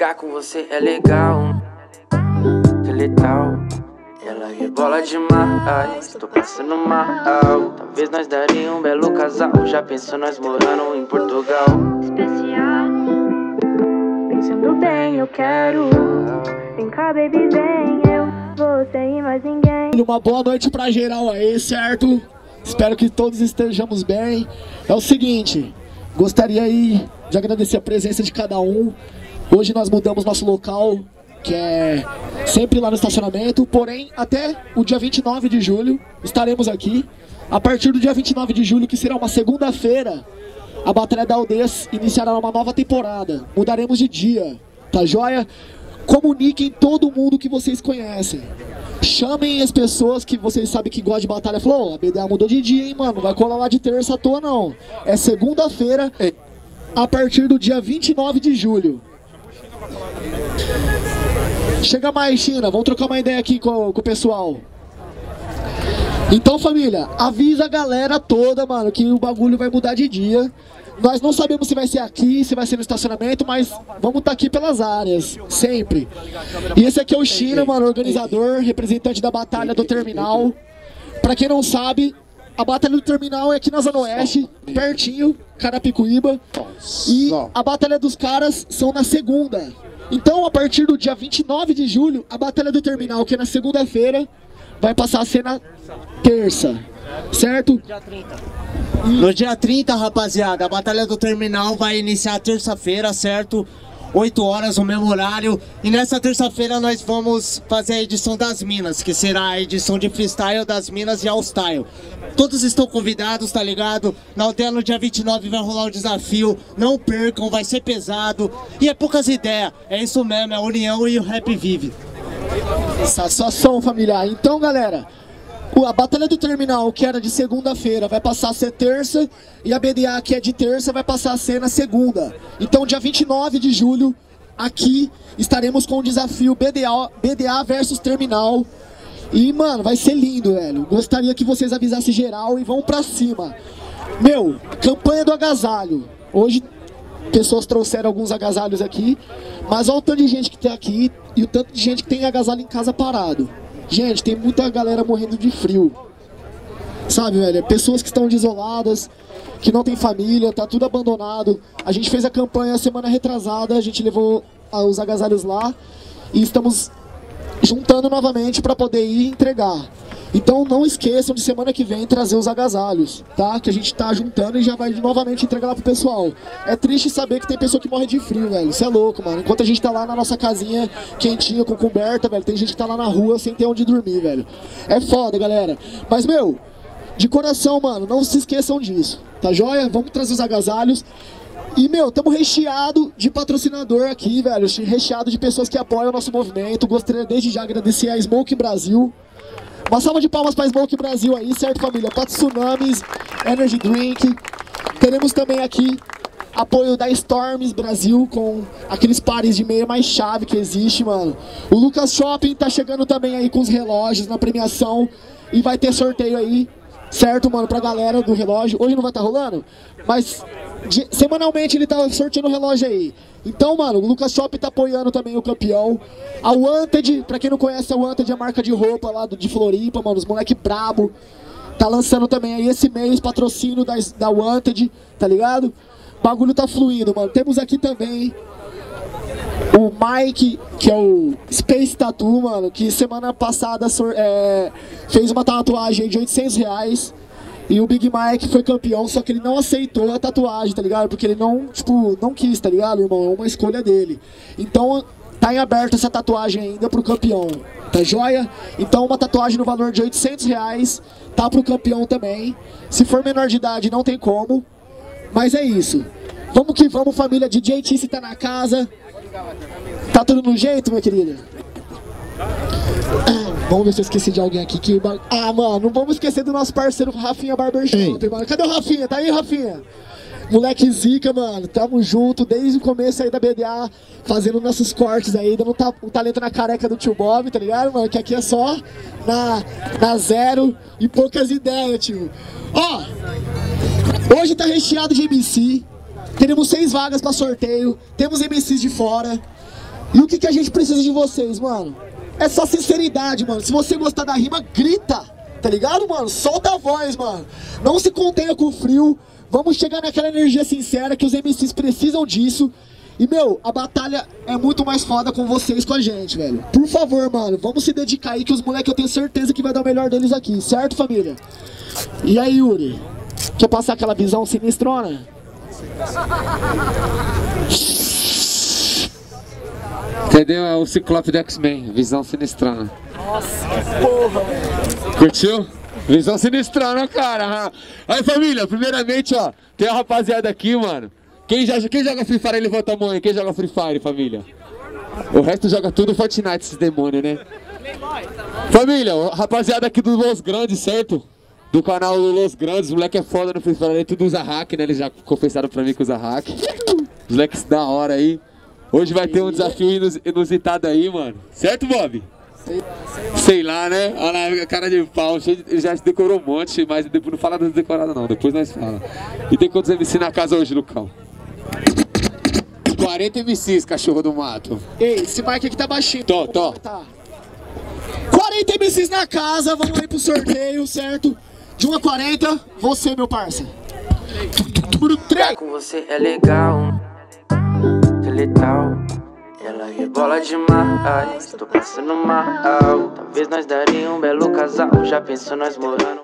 Ficar com você é legal, é letal. Ela rebola demais, tô passando mal. Talvez nós daria um belo casal. Já pensou nós morando em Portugal? Especial, pensando bem, eu quero. Vem cá, baby, vem. Eu, você e mais ninguém. Uma boa noite pra geral aí, certo? Espero que todos estejamos bem. É o seguinte, gostaria aí de agradecer a presença de cada um. Hoje nós mudamos nosso local, que é sempre lá no estacionamento, porém até o dia 29 de julho estaremos aqui. A partir do dia 29 de julho, que será uma segunda-feira, a Batalha da Aldeia iniciará uma nova temporada. Mudaremos de dia, tá joia? Comuniquem todo mundo que vocês conhecem. Chamem as pessoas que vocês sabem que gostam de batalha. Falou, oh, a BDA mudou de dia, hein, mano. Não vai colar lá de terça à toa, não. É segunda-feira, a partir do dia 29 de julho. Chega mais, China. Vamos trocar uma ideia aqui com, com o pessoal. Então, família, avisa a galera toda, mano, que o bagulho vai mudar de dia. Nós não sabemos se vai ser aqui, se vai ser no estacionamento, mas vamos estar tá aqui pelas áreas, sempre. E esse aqui é o China, mano, organizador, representante da Batalha do Terminal. Pra quem não sabe, a Batalha do Terminal é aqui na Zona Oeste, pertinho, Carapicuíba. E a Batalha dos Caras são na segunda. Então, a partir do dia 29 de julho, a Batalha do Terminal, que é na segunda-feira, vai passar a ser na terça. Certo? No dia 30, rapaziada, a Batalha do Terminal vai iniciar terça-feira, certo? 8 horas, o mesmo horário. E nessa terça-feira nós vamos fazer a edição das Minas, que será a edição de freestyle das Minas e all-style. Todos estão convidados, tá ligado? Na aldeia no dia 29 vai rolar o desafio. Não percam, vai ser pesado. E é poucas ideias. É isso mesmo, é a união e o rap vive. Satisfação familiar. Então, galera, a Batalha do Terminal, que era de segunda-feira, vai passar a ser terça. E a BDA, que é de terça, vai passar a ser na segunda. Então, dia 29 de julho, aqui estaremos com o desafio BDA, BDA versus Terminal. E, mano, vai ser lindo, velho. Gostaria que vocês avisassem geral e vão pra cima. Meu, campanha do agasalho. Hoje, pessoas trouxeram alguns agasalhos aqui. Mas olha o tanto de gente que tem aqui e o tanto de gente que tem agasalho em casa parado. Gente, tem muita galera morrendo de frio. Sabe, velho? Pessoas que estão desoladas, que não tem família, tá tudo abandonado. A gente fez a campanha semana retrasada, a gente levou os agasalhos lá e estamos juntando novamente para poder ir entregar. Então não esqueçam de semana que vem trazer os agasalhos, tá? Que a gente tá juntando e já vai novamente entregar lá pro pessoal. É triste saber que tem pessoa que morre de frio, velho. Isso é louco, mano. Enquanto a gente tá lá na nossa casinha quentinha, com coberta, velho, tem gente que tá lá na rua sem ter onde dormir, velho. É foda, galera. Mas, meu, de coração, mano, não se esqueçam disso, tá joia? Vamos trazer os agasalhos. E, meu, estamos recheado de patrocinador aqui, velho. Recheado de pessoas que apoiam o nosso movimento. Gostaria desde já agradecer a Smoke Brasil. Uma salva de palmas para Smoke Brasil aí, certo, família? Para Tsunamis, Energy Drink. Teremos também aqui apoio da Storms Brasil com aqueles pares de meia mais chave que existe, mano. O Lucas Shopping tá chegando também aí com os relógios na premiação e vai ter sorteio aí, certo, mano, pra galera do relógio. Hoje não vai estar tá rolando, mas de, semanalmente ele tá sorteando o relógio aí. Então, mano, o Lucas Shop tá apoiando também o campeão. A Wanted, pra quem não conhece, a Wanted é a marca de roupa lá do, de Floripa, mano, os moleque brabo. Tá lançando também aí esse mês patrocínio da, da Wanted, tá ligado? O bagulho tá fluindo, mano. Temos aqui também o Mike, que é o Space Tattoo, mano, que semana passada é, fez uma tatuagem de 800 reais. E o Big Mike foi campeão, só que ele não aceitou a tatuagem, tá ligado? Porque ele não, tipo, não quis, tá ligado, irmão? É uma escolha dele. Então, tá em aberto essa tatuagem ainda pro campeão, tá joia? Então, uma tatuagem no valor de 800 reais, tá pro campeão também. Se for menor de idade, não tem como. Mas é isso. Vamos que vamos, família. DJ Tice tá na casa. Tá tudo no jeito, minha querida? Vamos ver se eu esqueci de alguém aqui que... Ah, mano, não vamos esquecer do nosso parceiro Rafinha Barbershop, mano. Cadê o Rafinha? Tá aí, Rafinha? Moleque zica, mano. Tamo junto desde o começo aí da BDA, fazendo nossos cortes aí, dando o talento na careca do tio Bob, tá ligado, mano? Que aqui é só na, na zero e poucas ideias, tio. Ó, hoje tá recheado de MC. Teremos seis vagas pra sorteio. Temos MCs de fora. E o que, que a gente precisa de vocês, mano? É só sinceridade, mano. Se você gostar da rima, grita. Tá ligado, mano? Solta a voz, mano. Não se contenha com o frio. Vamos chegar naquela energia sincera que os MCs precisam disso. E, meu, a batalha é muito mais foda com vocês, com a gente, velho. Por favor, mano, vamos se dedicar aí que os moleques eu tenho certeza que vai dar o melhor deles aqui, certo, família? E aí, Yuri? Quer passar aquela visão sinistrona? Entendeu? É o Ciclope do X-Men, visão sinistrana. Nossa, porra. Curtiu? Visão sinistrana, cara. Aí, família, primeiramente, ó, tem a rapaziada aqui, mano. Quem, já, quem joga Free Fire, levanta a mão aí. Quem joga Free Fire, família? O resto joga tudo Fortnite, esses demônios, né? Família, rapaziada aqui do Los Grandes, certo? Do canal Los Grandes, o moleque é foda no Free Fire, tudo usa hack, né? Eles já confessaram pra mim que usa hack. Os moleques da hora aí. Hoje vai ter um desafio inusitado aí, mano. Certo, Bob? Sei lá, né? Olha lá, cara de pau. Ele já decorou um monte, mas depois não fala das decoradas não. Depois nós fala. E tem quantos MC na casa hoje, Lucão? 40 MCs, cachorro do mato. Ei, esse mic aqui tá baixinho. Tô, tô. Tá. 40 MCs na casa, vamos aí pro sorteio, certo? De 1 a 40, você, meu parça. Número 3. Com você é legal, letal. Ela rebola demais, tô passando mal. Talvez nós daria um belo casal. Já pensou nós morando.